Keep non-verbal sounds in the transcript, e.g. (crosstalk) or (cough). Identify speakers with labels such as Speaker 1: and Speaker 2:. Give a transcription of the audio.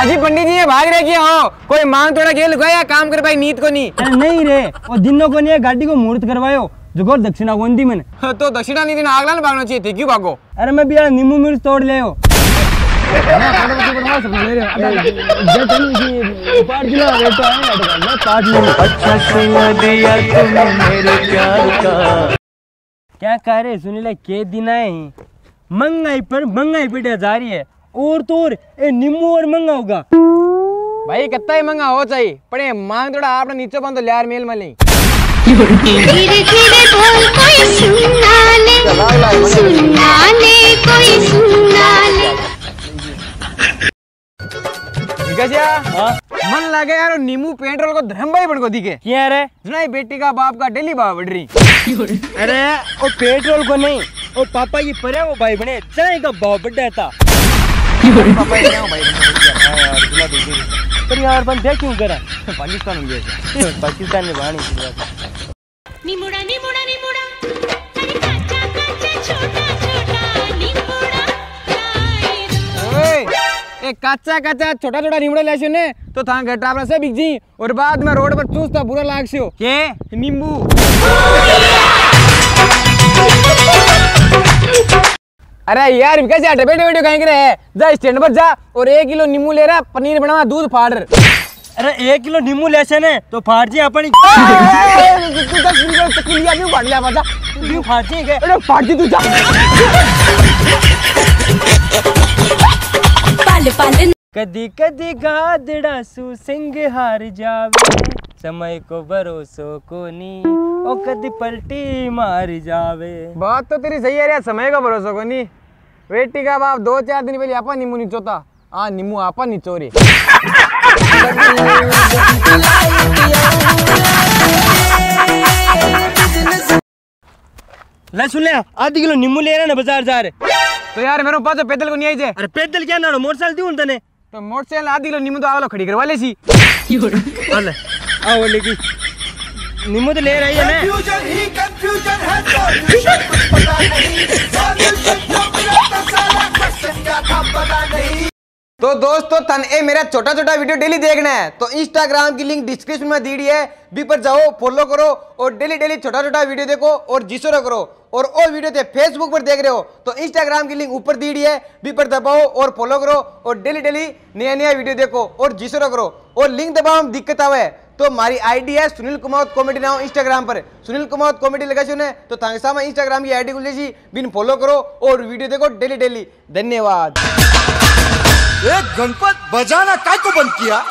Speaker 1: अजी पंडित जी ये भाग रहे क्या हो? कोई मांग थोड़ा खेल गया या काम कर पाई नीत को नहीं
Speaker 2: अरे नहीं रे वो दिनों को नहीं गाड़ी को मुहूर्त करवायो। जो गोर दक्षिणा कौन दी मैंने।
Speaker 1: तो दक्षिणा नीति ना आगला ना भागना चाहिए थी क्यों भागो?
Speaker 2: अरे मैं भी यार नींबू मिर्च तोड़ ले हो क्या कह रहे सुनील के दिन आए? महँगाई पर महँगाई पिटे जा रही है। और तो और ए नींबू और महँगा होगा।
Speaker 1: भाई कितना ही मंगा हो चाहिए। पर ये मांग थोड़ा आपने नीचे बंद तो लियार मेल में नहीं
Speaker 3: धीरे धीरे बोल कोई सुनना ले। सुनना ले कोई सुनना ले।
Speaker 1: ठीक है। मन लगे यार नींबू पेट्रोल को धर्म भाई बन को दिखे।
Speaker 2: क्या रे?
Speaker 1: सुना बेटी का बाप का डेली भाव बढ़ रही।
Speaker 2: अरे वो पेट्रोल को नहीं वो पापा की परे वो भाई बने चाय का भाव बढ़ा था
Speaker 1: भाई
Speaker 2: पर बंद
Speaker 1: में
Speaker 2: पाकिस्तान में बाहर नहीं
Speaker 3: निमुड़ा निमुड़ा निमुड़ा अरे काचा काचा छोटा छोटा निमुड़ा लाए दो
Speaker 1: ओए एक कच्चा कच्चा छोटा छोटा नींबू ले ने तो था घर टापरा से बिक अरे यार कैसे हटे बैठे बैठे कहीं रहे जा स्टैंड पर जा और एक किलो नींबू ले रहा पनीर बनावा दूध फाड़
Speaker 2: अरे एक किलो नींबू लेसे ने तो फाड़ जी अपनी (laughs)
Speaker 1: फाड़ लिया
Speaker 2: फाड़ जी। के
Speaker 1: अरे फाड़ दी तू जा।
Speaker 3: पल पल
Speaker 2: कदी कदी गादड़ा सु सिंह हार जावे समय को भरोसो को नी ओ कदी पलटी मार जावे।
Speaker 1: बात तो तेरी सही है रे समय का भरोसा को बेटी का बाप दो चार दिन पहले आपा नींबू निचोता। हाँ नींबू आपा निचोरे।
Speaker 2: ले सुन ले आधी किलो नींबू ले रहा ना बाज़ार जा रहे।
Speaker 1: तो यार मेरे पास तो पैदल को नहीं आई जे।
Speaker 2: अरे पैदल क्या ना मोटरसाइकिल दी तने।
Speaker 1: तो मोटरसाइकिल आधी किलो नींबू तो आगलो खड़ी करवा ले सी।
Speaker 2: अले आओ लेकी। नींबू तो ले रही है ना।
Speaker 4: कंफ्यूजन ही कंफ्यूजन है सॉल्यूशन पता नहीं। सॉल्यूशन तो
Speaker 1: दोस्तों, तन ए मेरा छोटा छोटा वीडियो डेली देखना है। तो इंस्टाग्राम की लिंक डिस्क्रिप्शन में दी है। भी पर जाओ फॉलो करो और डेली डेली छोटा छोटा वीडियो देखो और जिसो करो और वो वीडियो थे फेसबुक पर देख रहे हो तो इंस्टाग्राम की लिंक ऊपर दी है। भी पर दबाओ और फॉलो करो और डेली डेली नया नया वीडियो देखो और जिसो करो और लिंक दबाओ, दिक्कत आवे तो हमारी आईडी है Sunil Kumar comedy now Instagram पर। सुनील कुमार कॉमेडी लगा सुने तो थांगसा में इंस्टाग्राम की आईडी खुल लीजिए बिन फॉलो करो और वीडियो देखो डेली डेली धन्यवाद।
Speaker 4: एक गणपत बजाना काय को बंद किया?